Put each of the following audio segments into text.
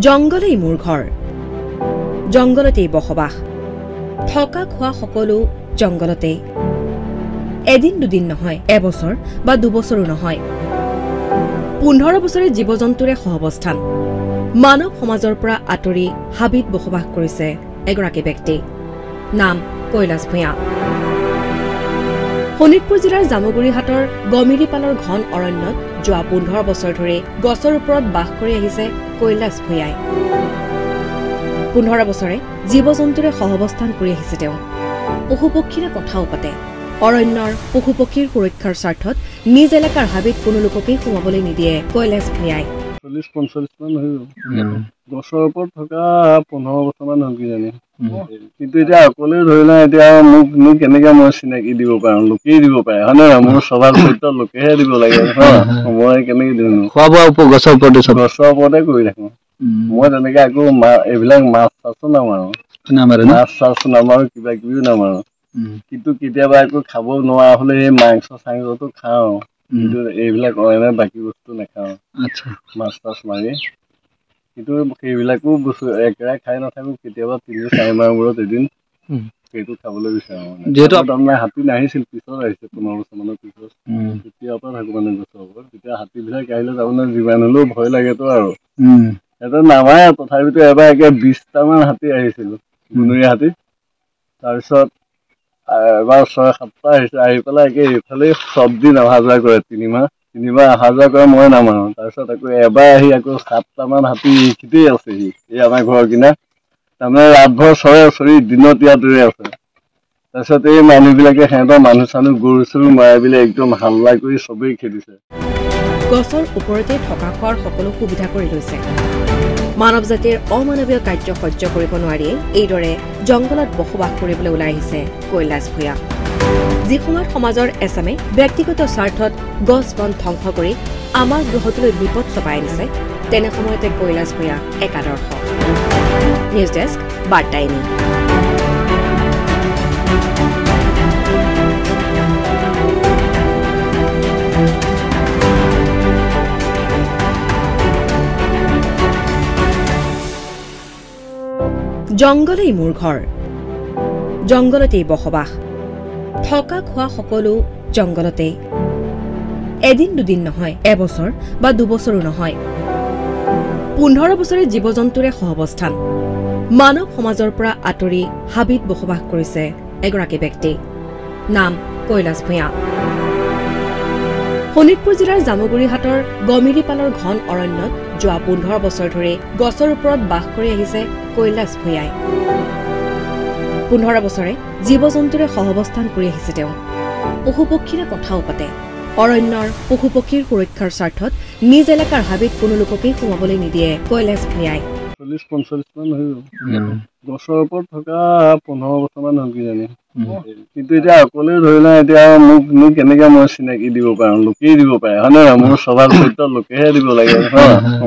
জংঘলেই মোৰ ঘৰ। জংঘলতেই বসবাস। থকা খোৱা সকলো জংঘলতেই এদিন দুদিন নহয় এবছৰ বা দুবছৰো নহয়। পোন্ধৰ বছৰে জীৱ জন্তুৰে সহাৱস্থান। মানৱ সমাজৰ পৰা আঁতৰি হাবিত বসবাস কৰিছে এগৰাকী ব্যক্তি। নাম কৈলাশ ভূঞা। শোণিতপুৰ জিলাৰ জামুগুৰিহাটৰ গমিৰিপালৰ ঘন অৰণ্যত যোৱা পোন্ধৰ বছৰ ধৰি গছৰ ওপৰত বাস কৰি আহিছে কৈলাশ ভূঞাই। পোন্ধৰ বছৰে জীৱ জন্তুৰে সহাৱস্থান কৰি আহিছে তেওঁ। পশু পক্ষীৰে কথাও পাতে। অৰণ্যৰ পশু পক্ষীৰ সুৰক্ষাৰ স্বাৰ্থত নিজ এলেকাৰ হাবিত কোনো লোককেই সোমাবলৈ নিদিয়ে কৈলাশ ভূঞাই। চল্লিছ পঞ্চল্লিছ মান হৈ গ'ল। গছৰ ওপৰত থকা পোন্ধৰ বছৰমান হ'ল কিজানি। কিন্তু এতিয়া অকলে ধৰি লওঁ এতিয়া মোক মোক কেনেকে মই চিনাকি দিব পাৰোঁ লোকেই দিব পাৰে হয় নহয়? মোৰ স্বভাৱ চৰিত্ৰ লোকেহে দিব লাগে মই কেনেকে দিওঁ খোৱা বোৱা ওপৰত গছৰ ওপৰতে গছৰ ওপৰতে কৰি থাকোঁ। মই তেনেকে আকৌ মা এইবিলাক মাছ চাছো নামাৰো। মাছ চাছ নামাৰো কিবা কিবিও নামাৰো কিন্তু কেতিয়াবা আকৌ খাব নোৱাৰা হলে এই মাংস চাংসটো খাওঁ। কিন্তু এইবিলাক অন্য বাকী বস্তু নাখাওঁ। আচ্ছা। মাছ তাছ মাৰি। কিন্তু সেইবিলাকো বস্তু একেৰাহে খাই নাথাকো কেতিয়াবা তিনি চাৰি মাহৰ মূৰত এদিন। সেইটো খাবলৈ বিচাৰোঁ মানে। যিহেতু তাৰমানে হাতী নাহিছিল পিছত আহিছে পোন্ধৰ বছৰমানৰ পিছত। তেতিয়াৰ পৰা থাকো মানে গছৰ ওপৰত তেতিয়া হাতীবিলাক আহিলে তাৰমানে যিমান হ'লেও ভয় লাগেতো আৰু। এটা নামাৰে তথাপিতো এবাৰ একে বিশটামান হাতী আহিছিল। বনৰীয়া হাতী। তাৰপিছত এবাৰ ছয় সাতটা আহিছে আহি পেলাই একে এইফালে চব দিন অহা যোৱা কৰে তিনিমাহ। তিনিবাৰ অহা যোৱা কৰে মই নামানো। তাৰপিছত আকৌ এবাৰ আহি আকৌ সাতটামান হাতী এইখিনিতেই আছেহি এই আমাৰ ঘৰৰ কিনা। তাৰমানে ৰাতভৰ চৰে চৰি দিনত ইয়াত আছে। তাৰপিছত এই মানুহবিলাকে সিহঁতৰ মানুহ চানুহ গৰু চৰু মাৰি পেলাই একদম হাল্লা কৰি চবেই খেদিছে। গছৰ ওপৰতে থকা খোৱাৰ সকলো সুবিধা কৰি লৈছে। মানৱ জাতিৰ অমানৱীয় কাৰ্য সহ্য কৰিব নোৱাৰিয়ে এইদৰে জংঘলত বসবাস কৰিবলৈ ওলাই আহিছে কৈলাশ ভূঞা। যি সময়ত সমাজৰ এচামে ব্যক্তিগত স্বাৰ্থত গছ বন ধ্বংস কৰি আমাৰ গ্ৰহটোলৈ বিপদ চপাই আনিছে তেনে সময়তে কৈলাশ ভূঞা একাদৰ্শ নিউজ ডেস্ক বাৰ্তাইনী। জংঘলেই মোৰ ঘৰ। জংঘলতেই বসবাস। থকা খোৱা সকলো জংঘলতেই এদিন দুদিন নহয় এবছৰ বা দুবছৰো নহয়। পোন্ধৰ বছৰে জীৱ জন্তুৰে সহাৱস্থান মানৱ সমাজৰ পৰা আঁতৰি হাবিত বসবাস কৰিছে এগৰাকী ব্যক্তি। নাম কৈলাশ ভূঞা। শোণিতপুৰ জিলাৰ জামুগুৰিহাটৰ গমিৰিপালৰ ঘন অৰণ্যত যোৱা পোন্ধৰ বছৰ ধৰি গছৰ ওপৰত বাস কৰি আহিছে কৈলাশ ভূঞাই। পোন্ধৰ বছৰে জীৱ জন্তুৰে সহাৱস্থান কৰি আহিছে তেওঁ। পশু পক্ষীৰে কথাও পাতে। অৰণ্যৰ পশু পক্ষীৰ সুৰক্ষাৰ স্বাৰ্থত নিজ এলেকাৰ হাবিত কোনো লোককেই সোমাবলৈ নিদিয়ে কৈলাশ ভূঞাই। চল্লিছ পঞ্চল্লিছ মান হৈ গ'ল গছৰ ওপৰত থকা পোন্ধৰ বছৰমান হ'ল কিজানি। কিন্তু এতিয়া অকলে ধৰি লওঁ এতিয়া মোক মোক কেনেকে মই চিনাকি দিব পাৰোঁ লোকেই দিব পাৰে হয় নহয়? মোৰ স্বভাৱ চৰিত্ৰ লোকেহে দিব লাগে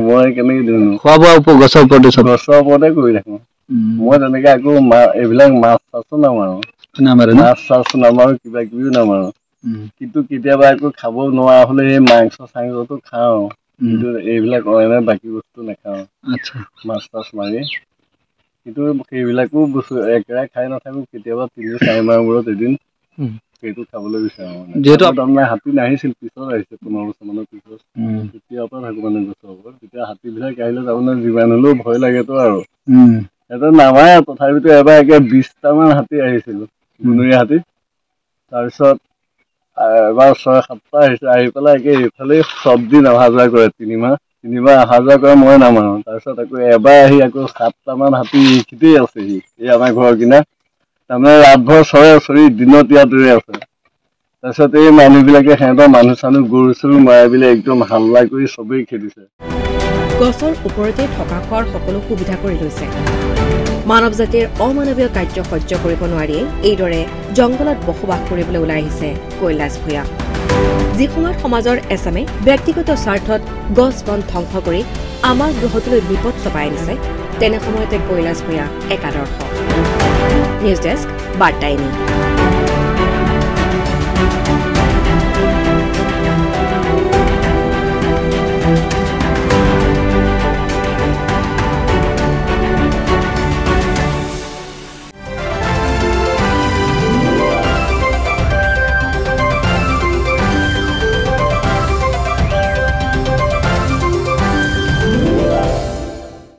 মই কেনেকে দিওঁ খোৱা বোৱা ওপৰত গছৰ ওপৰতে গছৰ ওপৰতে কৰি থাকোঁ। মই তেনেকে আকৌ মা এইবিলাক মাছ চাছো নামাৰো। ন? মাছ চাছ নামাৰো কিবা কিবিও নামাৰো কিন্তু কেতিয়াবা আকৌ খাব নোৱাৰা হলে এই মাংস চাংসটো খাওঁ। কিন্তু এইবিলাক অন্য বাকী বস্তু নাখাওঁ। আচ্ছা। মাছ তাছ মাৰি। কিন্তু সেইবিলাকো বস্তু একেৰাহে খাই নাথাকো কেতিয়াবা তিনি চাৰি মাহৰ মূৰত এদিন। সেইটো খাবলৈ বিচাৰোঁ মানে। যিহেতু তাৰমানে হাতী নাহিছিল পিছত আহিছে পোন্ধৰ বছৰমানৰ পিছত। তেতিয়াৰ পৰা থাকো মানে গছৰ ওপৰত তেতিয়া হাতীবিলাক আহিলে তাৰমানে যিমান হ'লেও ভয় লাগেতো আৰু। এটা নামাৰে তথাপিতো এবাৰ একে বিশটামান হাতী আহিছিল। বনৰীয়া হাতী। তাৰপিছত এবাৰ ছয় সাতটা আহিছে আহি পেলাই একে এইফালে চব দিন অহা যোৱা কৰে তিনিমাহ। তিনিবাৰ অহা যোৱা কৰে মই নামানো। তাৰপিছত আকৌ এবাৰ আহি আকৌ সাতটামান হাতী এইখিনিতেই আছেহি এই আমাৰ ঘৰৰ কিনা। তাৰমানে ৰাতভৰ চৰে চৰি দিনত ইয়াত ৰৈ আছে। তাৰপিছত এই মানুহবিলাকে সিহঁতৰ মানুহ চানুহ গৰু চৰু মাৰি পেলাই একদম হাল্লা কৰি চবেই খেদিছে। গছৰ ওপৰতে থকা খোৱাৰ সকলো সুবিধা কৰি লৈছে। মানৱ জাতিৰ অমানৱীয় কাৰ্য সহ্য কৰিব নোৱাৰিয়ে এইদৰে জংঘলত বসবাস কৰিবলৈ ওলাই আহিছে কৈলাশ ভূঞা। যি সময়ত সমাজৰ এচামে ব্যক্তিগত স্বাৰ্থত গছ বন ধ্বংস কৰি আমাৰ গ্ৰহটোলৈ বিপদ চপাই আনিছে তেনে সময়তে কৈলাশ ভূঞা একাদৰ্শ নিউজ ডেস্ক বাৰ্তাইনী।